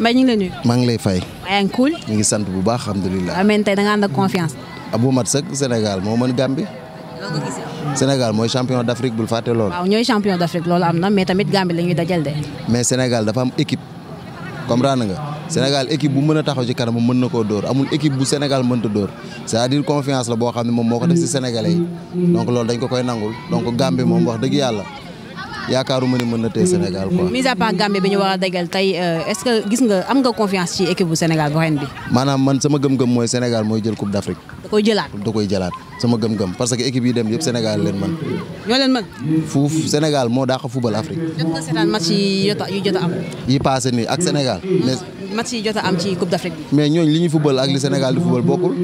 Mbaye ñu ngi lay nuyu. maa ngi lay fay. maa ngi cool. ñu ngi sant bu baax alhamdulilah. amiin tey da nga ànd ak confiance. abu mat sëkk Sénégal moo mën Gambie. Sénégal mooy champion d' Afrique bul fàtte loolu. waaw ñooy champion d' Afrique loolu am na mais tamit Gambie la ñuy dajal de. mais Sénégal dafa am équipe. comprendre nga Sénégal équipe bu mën a taxaw ci kanam mën na koo dóor amul équipe bu Sénégal mënta dóor c'est-à-dire confiance la boo xam ne moom moo ko def si Sénégalais yi donc loolu dañ ko koy nangul donc Gambie moom wax dëgg yàlla. yaakaaruma ne mën na téye Sénégal quoi. mise à part Gambie bi ñu war a dajal tey euh, est-ce que gis nga am nga confiance ci équipe bu Sénégal bu ren bi. maanaam man sama gëm-gëm mooy Sénégal mooy jël coupe d'Afrique. da koy jëlaat da koy jëlaat sama gëm-gëm parce que équipe yi dem yëpp Sénégal leen man ñoo leen mën. fuuf Sénégal moo dàq football Afrique. jot nga seetaan match yi jot a yi jot a am. yi passé nii ak Sénégal. mais match yi jot a am ci coupe d'Afrique bi. mais ñooñu li ñuy football ak li Sénégal di football bokkul.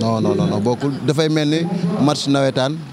non non non non bokkul dafay mel ni match nawetaan.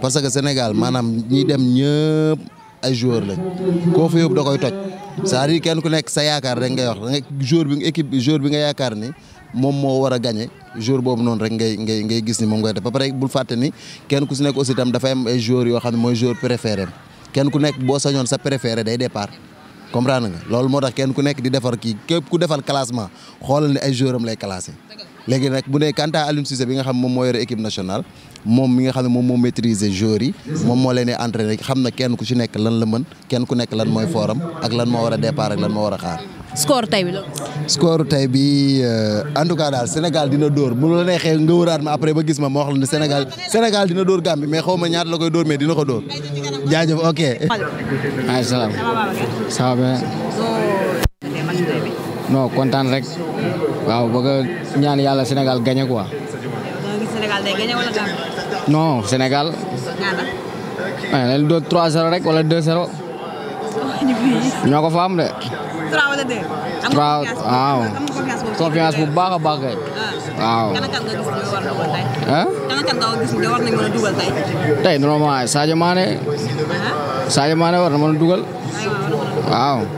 parce que Sénégal maanaam ñi dem ñëpp ay joueur lañ koo fa yóbbu da koy toj cest à kenn ku nekk sa yaakaar rek ngay wax da nga joueur bi équipe joueur bi nga yaakaar ni moom moo war a gagné jour boobu noonu rek ngay ngay ngay gis ni moom ngay def ba pare bul fàtte ni kenn ku si nekk aussi tam dafay am ay joueurs yoo xam ne mooy joueur préféré kenn ku nekk boo sañoon sa préféré day départ comprendre nga loolu moo tax kenn ku nekk di defar kii képp ku defar classement xoolal ni ay joueur am lay classé léegi nag bu dee quant à Aliou Cissé bi nga xam moom moo yore équipe nationale moom mi nga xam ne moom moo maîtriser joueurs yi moom moo leen di entraîner xam na kenn ku ci nekk lan la mën kenn ku nekk lan mooy fooram ak lan moo war a départ ak lan moo war a xaar. score tey bi la. score tey bi euh, en tout cas daal Sénégal dina dóor bu la neexee nga wëraat ma après ba gis ma ma wax la ne Sénégal Sénégal dina dóor Gambie mais xaw ma ñaata la koy dóor mais dina ko dóor jaajëf ok. maaleykum salaam. ça va bien. non kontaan rek. waaw bëgg ñaan yàlla Sénégal gagné quoi. non Sénégal. waaye dañu doon 3-0 rek wala 2-0. ñoo ko fa am de. 3 wala 2. 3 waaw. confiance bu baax a baax kay. Ah. waaw. kan kan nga gis ne war na ko tey. ah. kan kan nga gis ne war nañu mën a dugal tey. tey normalement Sadio Mané. Ah. Sadio Mané war na mën a dugal. waaw.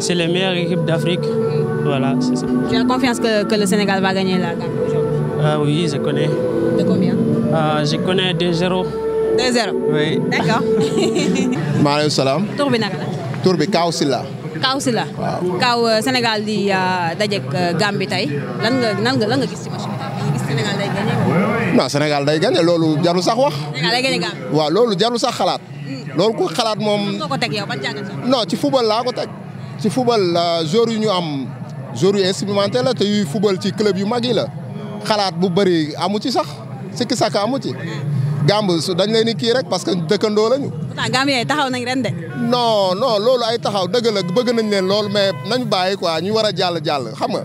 C'est les meilleures équipes d'Afrique. Voilà, c'est ça. Tu as confiance que, que le Sénégal va gagner la gamme aujourd'hui Ah oui, je connais. De combien ah, Je connais 2-0. 2-0 Oui. D'accord. Maaleykum salaam. Tur bi naka la Tur bi Kaaw Silla. Kaaw Silla. Waaw. Kaaw euh, Sénégal di euh, dajeek euh, Gambie tey lan nga lan nga lan nga gis ci match bi tey nga gis Sénégal day gagné wala non Sénégal day gagné loolu jarul sax wax. Sénégal day gagné Gambie waaw loolu jarul sax xalaat. loolu ku xalaat moom. non ci football laa ko teg. ci football euh, joueur yu ñu am joueur yu expérimenté la te yuy football ci club yu mag yi la. xalaat bu bëri amu ci sax sikki sàkk amu ci. gàmb su dañ leen ni kii rek parce que dëkkandoo lañu. pourtant gàmb yooyu taxaw nañ ren de. non non loolu ay taxaw dëgg la bëgg nañ leen loolu mais nañu bàyyi quoi ñu war a jàll jàll xam nga.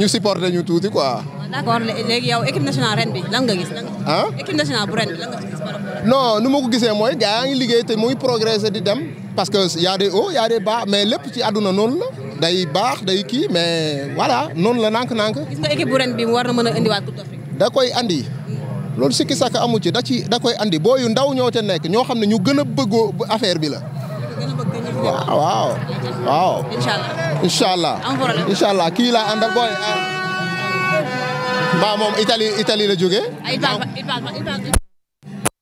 ñu supporté ñu tuuti quoi. d'accord léegi yow équipe nationale ren bi lan nga gis. ah équipe nationale bu ren bi lan nga gis par rapport. non nu ma ko gisee mooy gars yaa ngi liggéey te muy progresser di dem parce que y a des hauts y a des bas mais lépp ci àdduna noonu la day baax day kii mais voilà noonu la nànk-nànk. gis nga équipe bu ren bi war na mën a indiwaat Coupe d'Afrique. da koy andi loolu sikki sàkk amu ci da ci da koy andi boo yu ndaw ñoo ca nekk ñoo xam ne ñu gën a bëggoo affaire bi la. waaw waaw waaw. incha allah incha allah. incha allah kii laa àndal booy. mbaa moom Italie Italie la jógee.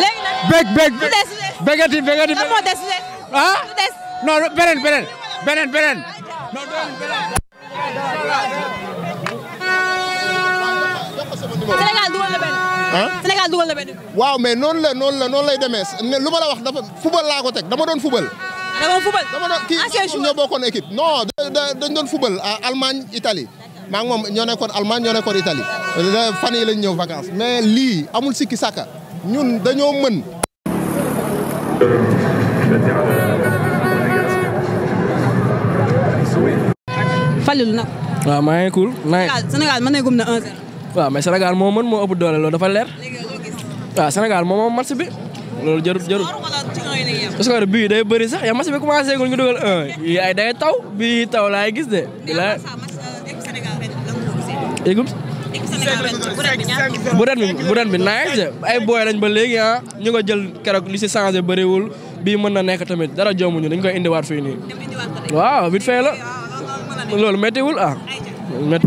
léegi nag. bég bég bégati bégati. lan moo des de. ah non beneen beneen beneen beneen. Sénégal dugal na benn. ah Sénégal dugal na benn. waaw mais noonu la noonu la noonu lay demee ne lu ma la wax dafa fubal laa ko teg dama doon fubal. dama doon fubal dama doon kii ñoo bokkoon équipe non dañ doon fubal Allemagne Italie. maa ngi moom ñoo nekkoon Allemagne ñoo nekkoon Italie fan yi lañ ñëw vacances mais lii amul sikki sàkka ñun dañoo mën Falilou nag. waaw maa ngi cool. Sénégal Sénégal mën nañu gëm ne 1-0. waaw mais Sénégal moo mën moo ëpp doole loolu dafa leer. waaw Sénégal moo moom match bi. loolu jarul jarul parce que bii day bëri sax yow match bi commencé gul ñu dugal 1 yi ay day taw bii taw laay gis de. bilaay écoute. bu ren bi bu ren bi nice ay booy lañ ba léegi ah ñu ko jël keroog li si changé bëriwul bii mën na nekk tamit dara joomuñu dañ koy indiwaat fii nii. waaw vite fait la loolu méttiwul ah. métti.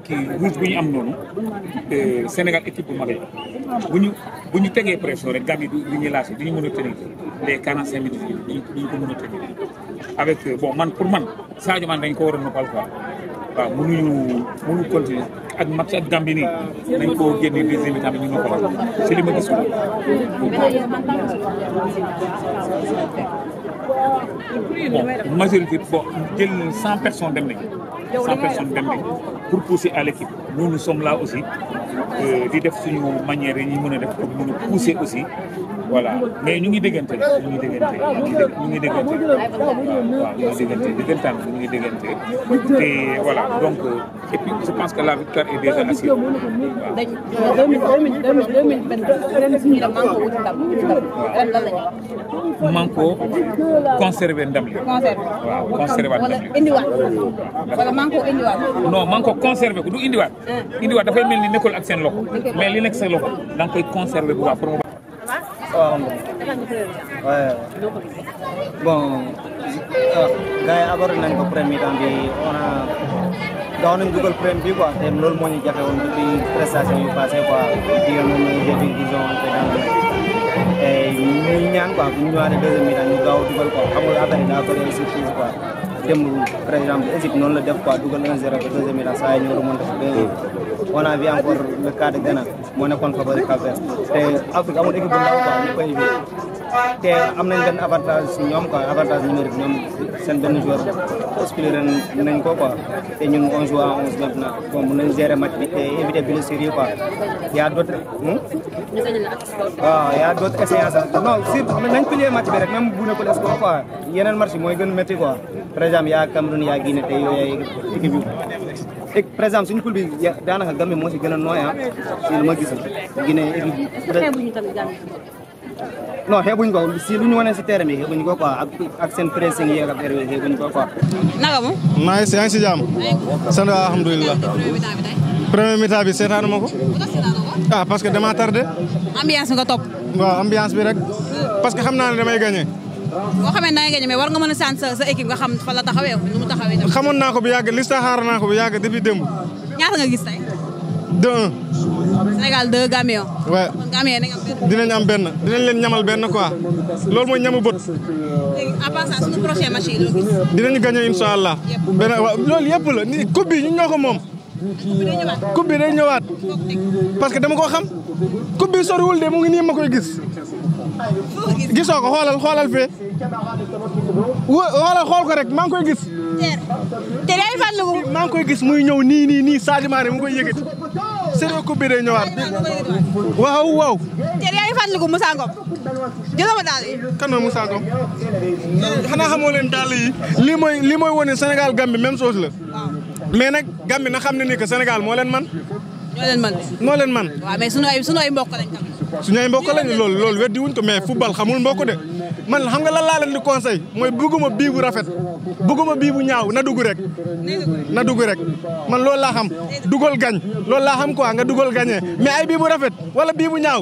kii rouge bu ñu am noonu euh, Sénégal équipe bu mag la bu ñu bu ñu tegee pression rek Gambie du du ñu laajte du ñu mën a tenir les 45 minutes yi du ñu du ñu ko mën a tenir avec euh, bon man pour man Sadio Mané dañ ko war a noppal quoi waaw mënuñu mënu continuer ak match ak Gambie nii dañ ko génne deuxième mi-temps bi ñu noppal c'est li ma gis quoi. bon majorité bon jël 100 personnes dem nañ. cent personnes dem nañ pour pousser à l'équipe nous nous sommes là aussi euh, di def suñu manière yi ñu mën a def pour mën a pousser aussi voilà mais ñu ngi déggante ñu ngi déggante ñu ngi déggante waaw ñu ngi déggante dëggantaan ñu ngi déggante te voilà donc et puis je pense que la victoire est déjà assurée waaw dañ 2000 2000 2022 ren si ñu ne manqué wu ci ndam ren lan la ñu man koo conserver ndam li. conserver waaw conserver ndam li wala indiwaat. wala man koo indiwaat. non man ko conserver ko du indiwaat. Ah. indiwaat dafay mel ni nekkul ak seen loxo. mais li nekk seen loxo da nga koy conserver bu baax pour mu. waaw. bon. gars yi aboré nañ ko premier temps bi on a gaaw nañ dugal premier bi quoi te loolu moo ñu jafe woon depuis prestation yu passé quoi digal moom mooy jëfi disons te dans le et ñuy ñaan quoi bu ñu ñëwaatee deuxième mi ñu gaaw dugal quoi xam nga affaire yi daa ko dee surprise quoi démb par exemple Égypte noonu la def quoi dugal 1-0 ba deuxième mi saa yi ñu remonté ko on a vu encore le cas de Ghana moo nekkoon favori Cap-Vert te Afrique amul équipe bu ndaw quoi ñu koy te am nañ benn avantage si ñoom quoi avantage numérique ñoom seen benn joueur explorer nañ ko quoi te ñun on joue à onze maintenant bon mën nañ gérer match bi te éviter blessure yi quoi y a d'autres hmm? waaw y a d'autres échéances non surtout nañ plier match bi rek même bu nekkul score quoi yeneen match yi mooy gën métti quoi par exemple y a Cameroun y a Guinée te yooyu ay équipe yu et par exemple suñu poule bi ya- daanaka Gambie moo si gën a nooy ah si lu ma gis Guinée équipe non xeebuñ ko si lu ñu wane si terrain bi xeebuñ ko quoi ak ak seen pressing yeeg affaire bi xeebuñ ko quoi. naka mu. maa ngi si yaa ngi si jàmm. sant alhamdulilah. premier mi-temps bi seetaanu ma ko. ah parce que dama tardé. ambiance nga topp. waaw ambiance bi rek. parce que xam naa ne damay gagné. boo xamee naa nga ñemee war nga mën a sant sa sa équipe nga xam fa la taxawee nu mu taxawee. xamoon naa ko bu yàgg listaxaar naa ko bu yàgg depuis démb. ñaata nga gis tey. 2-1. Sénégal 2 Gambie 1. waaw kon Gambie nañ am benn. dinañ am benn dinañ leen ñamal benn quoi loolu mooy ñamu bët. léegi à part ça suñu prochain match yi loo gis. dinañu gagné incha allah. benn waaw loolu yëpp la ni coupe bi ñun ñoo ko moom. coupe bi day ñëwaat. parce que dama ko xam. coupe bi soriwul de mu ngi nii ma koy gis. gisoo ko xoolal xoolal fee. wala xool ko rek maa ngi koy gis. te day fàttali ko. maa ngi koy gis muy ñëw nii nii nii Sadio Mané mu koy yëkkati. Sénégal coupe bi day ñëwaat. waaw waaw. te day fàttali ko Moussa Ngom. jëloo ma daal yi. kan mooy Moussa Ngom. xanaa xamoo leen daal yi. lii mooy lii mooy wane Sénégal Gambie même chose la. mais nag Gambie na xam ne nii que Sénégal moo leen man ñoo leen man noo leen man waaw mais sunu ay sunu ay mbokk lañ tamit. suñu ay mbokk lañ loolu loolu weddi wuñ ko mais football xamul mbokk de man xam nga lan laa leen di conseil mooy bëgguma bii bu rafet bëgguma bii bu ñaaw na dugg rek na dugg rek man loolu laa xam dugal gañ loolu laa xam quoi nga dugal gañee mais ay bii bu rafet wala bii bu ñaaw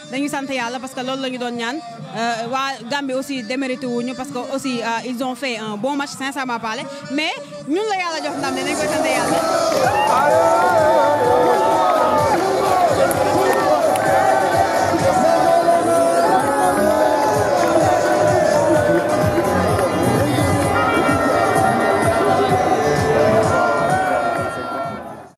dañuy sant yàlla parce que loolu la ñu doon ñaan euh, waa Gambie aussi démérité wuñu parce que aussi euh, ils ont fait un bon match sincèrement parlé mais ñun la yàlla jox ndam ne nañ koy sant yàlla.